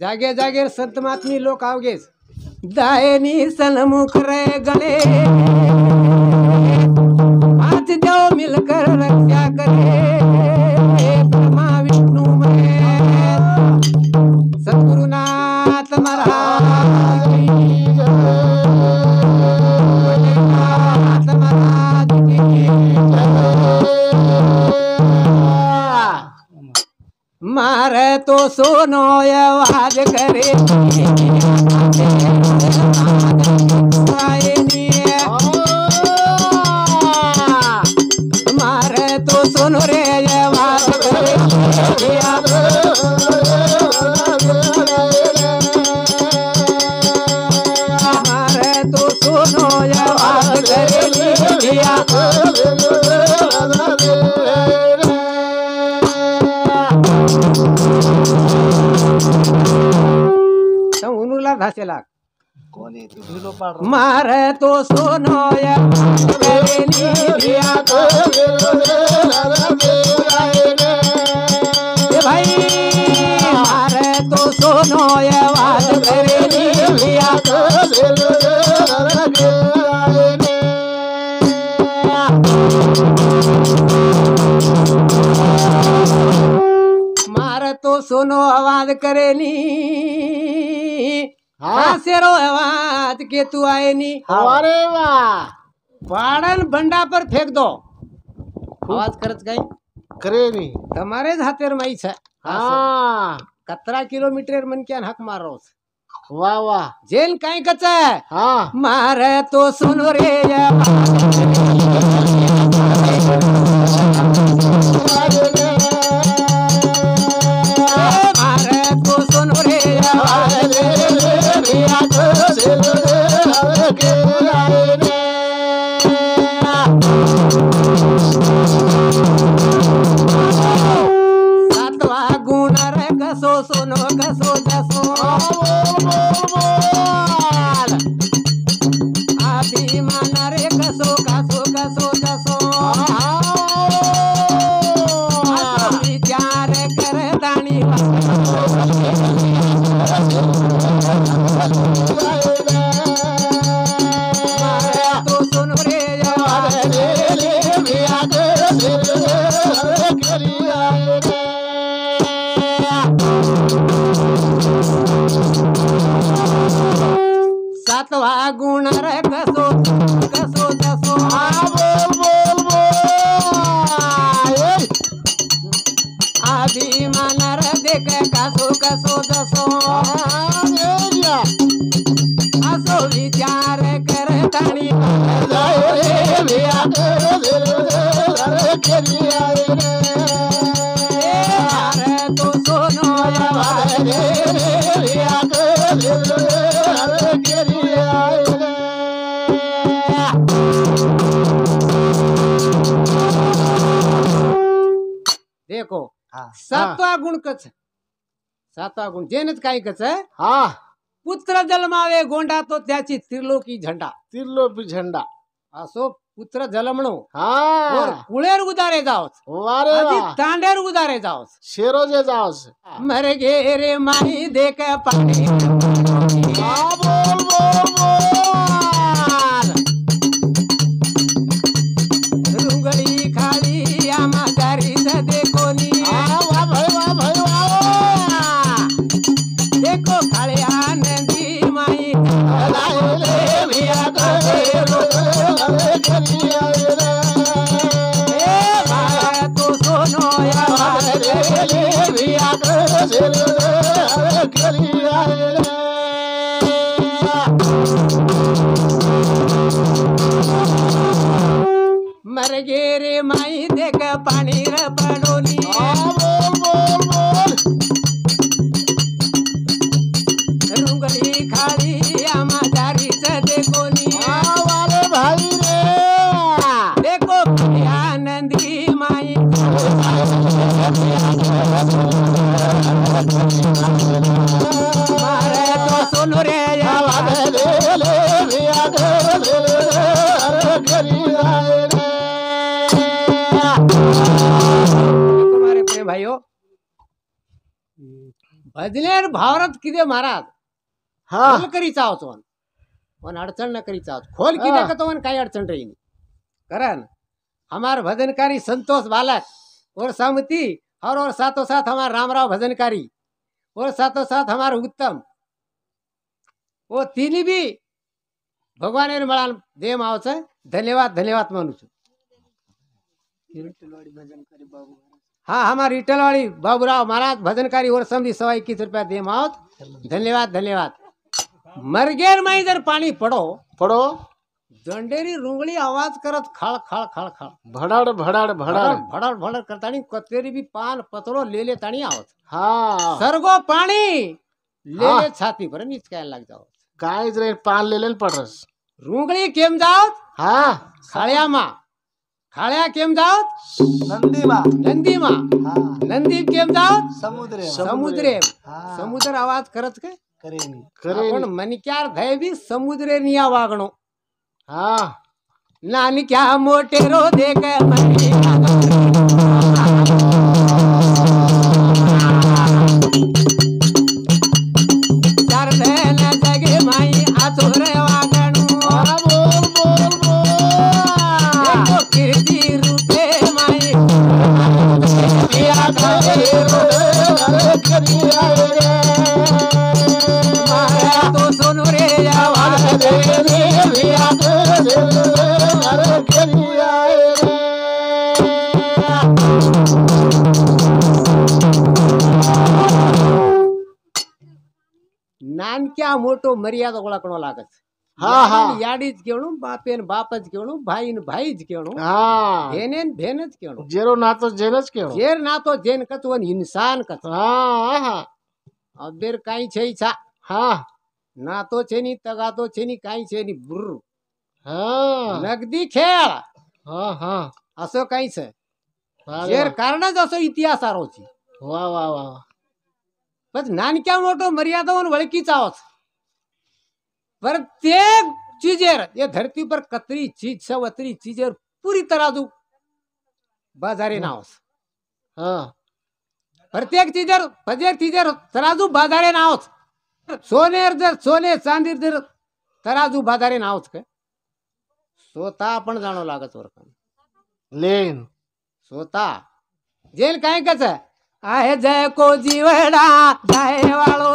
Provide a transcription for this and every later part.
जागे जागे संत महात्मी लोक आवगेच दायनी सनमुख रे गले. आज देव मिलकर रक्षा करे. मारे तो सोनो आवाज़ करे। मारे तो सुनो रे आवाज़ करे। उनुला घासेला कोण आहे ते ढिलो पाड मारे तो सोनो करेली दिया ए तो सोनो आवाज़ करेनी। हाँ। शेरो आवाज़ के तू आए नी अरे वाह। पाड़न बंडा पर फेंक दो। आवाज़ करत गई। करेनी। तुम्हारे हाथेर मई है हाँ। कतरा किलोमीटर मन क्या हक मार वाह वाह। जेल कहीं कचा। है। हाँ मारे तो सुनो रे हा. सातवा गुण कच. सातवा गुण. जेनेच काय कच? हा. पुत्र जन्मावे गोंडा तो त्याची त्रिलोकी झंडा. तिरलोपी झेंडा. असो पुत्र जलमणो हा. और कुळेर उदारे जावच. वारे आधी वा. तांडेर उदारे जावच. शेरोजे जावस मर गे रे माई देख पाणी. मर गे रे माई सोनो रे तुम्हारे प्रिय भाइयों भजनेर भावरत किदे महाराज? हा। खोल करीचा होतो वन वन अडचण न करीचा होतो खोल किदे का तो वन काही अडचण रही नहीं. करन हमार भजनकारी संतोष बालक और समती और और साथों साथ हमार रामराव भजनकारी और साथों साथ हमार उत्तम वो तिनी बी भगवान म्हणाल दे धन्यवाद धन्यवाद मानूच हाँ हमारे इटलवाड़ी बाबूराव महाराज भजनकारी और समझी सवाई इक्कीस रुपया दे मावत धन्यवाद धन्यवाद। मरगेर में इधर पानी पड़ो पड़ो। दंडेरी रुंगली आवाज़ करत खड़ खड़ खड़ खड़ भड़ड़ भड़ड़ भड़ड़। भड़ड़ भड़ड़ करतानी कतेरी भी पान पतरो ले ले तानी आवत। हाँ। सरगो पानी ले ले छाती पर नीच लग जाओ काय रे पान ले लेन पडस रुगळी केम जावत हा। खाळ्या मा खाळ्या केम जावत नंदी मा नंदी मा हाँ। नंदी केम जावत समुद्रे। समुद्रे। हाँ। समुद्र आवाज़ करत काय? करेन। करे पण मनक्यार धैवी समुद्रे निया वागणो। हा। नानक्या मोठे रो दे काय મોટો મર્યાદા ઓળખણો લાગે છે હા હા યાડી જ કેણું બાપે ને બાપ જ કેણું ભાઈ ને ભાઈ જ કેણું હા ભેને ને ભેન જ કેણું જેરો નાતો જેન જ કેણું જેર નાતો જેન કતો ને ઇન્સાન કતો હા હા અબેર કાઈ છે ઈચ્છા હા નાતો છે ની તગાતો છે ની કાઈ છે ની બુર હા નગદી ખેળ હા હા અસો કાઈ છે જેર કારણ જ અસો ઇતિહાસ આરો છે વાહ વાહ વાહ બસ નાનક્યા મોટો મર્યાદાઓને વળકી ચાવો છે प्रत्येक चीजेर ये धरती पर कतरी चीज सब अतरी चीजेर पूरी तराजू. बाजारे नावस हाँ. प्रत्येक चीजेर प्रत्येक चीजेर तराजू बाजारे नावच सोनेर जर सोने चांदीर जर तराजू बाजारे नावच काय स्वतः आपण जाणव लागत वर लेन. स्वतः जेल काय कस? आहे जय को जीवडा जय वाळो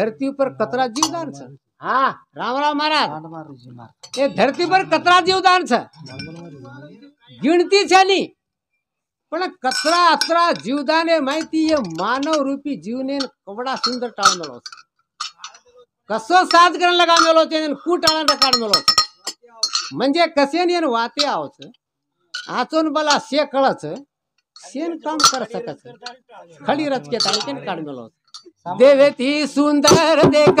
धरती पर कतरा जीवदान छ हाँ राम राम महाराज ये धरती पर कतरा जीवदान छ गिनती छ नी પણ કચરા અતરા જીવદાને માહિતી એ માનવ રૂપી જીવને કવડા સુંદર ટાળમેલો છે કસો સાજગરણ લગાવેલો છે એને કુટાળા રકાડમેલો છે મંજે કસેની એને વાતે આવ છે આચોન બલા સે કળ છે સેન કામ કર શકે છે ખડી રચકે તાળીને કાઢમેલો છે ती सुंदर देख।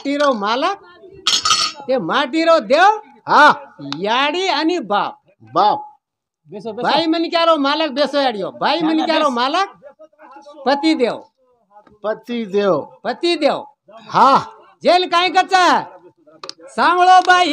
माटीरो मालक ते माटीरो देव हा याडी आणि बाप बाप भाई मन मणक्यारो मालक बेसो याडियो भाई मणक्यारो मालक पति देव पति देव पति देव हा जेल काय कचा सांगळो बाई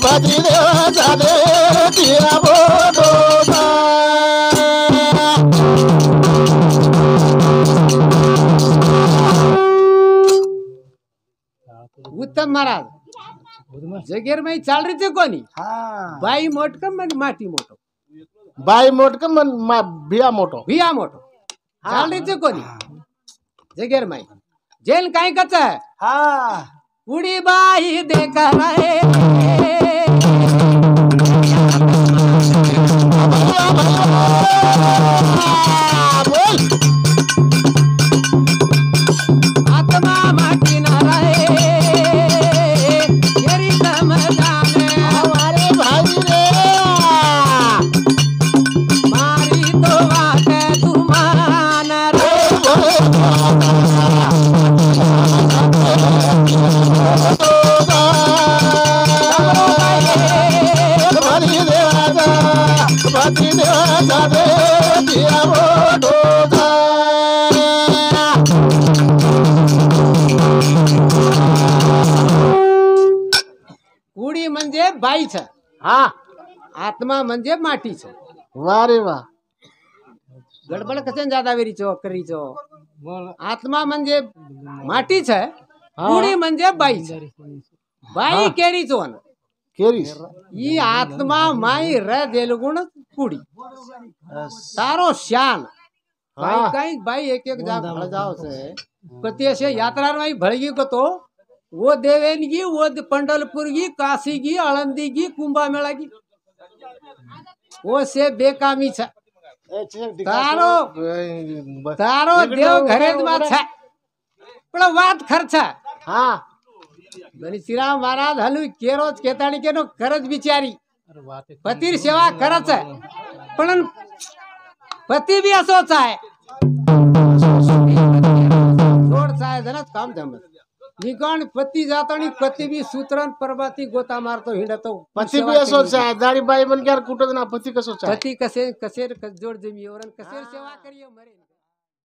गणपति उत्तम महाराज जगेर में चाल रही थे कोनी हाँ। बाई मोटकम मन माटी मोटो बाई मोटकम मन मा भिया मोटो भिया मोटो हाँ। चाल रही थे कोनी जगेर में जेल काई कच्चा है हाँ। उड़ी बाई देख रहे બોલ કુડી મંજે ભાઈ છે. હા. આત્મા મંજે માટી છે. વારે વાહ. ગડબડ કસે જાદાવેરી છો કરી છો? આત્મા મંજે માટી છે કુડી મંજે ભાઈ છે. ભાઈ કેરી છો ને? आत्मा माई रह कुड़ी तारो शान भाई कहीं भाई एक एक जा भड़ जाओ से कते यात्रा में भड़गी को तो वो देवेन की वो पंडलपुर की काशी की आलंदी की कुंभा मेला की वो से बेकामी छ तारो तारो देव घरे में छ पर बात खर्चा हाँ હા ઘનશ્રીરામ મહારાજ હલુ કેરો જ કેતાણી કેનો કરજ બિચારી પતિર સેવા કરત છે પણ પતિ બી અસો છે जोड चाय धनच काम जमत निकण पती जातो आणि पती बी सूत्रण परबाती गोता मारतो हिंडतो पती बी असोच आहे दाढी बाई म्हणल्यावर कुठं ना पती कसोच आहे पती कसे कसे जोड जमीवर कसे सेवा करिये मरे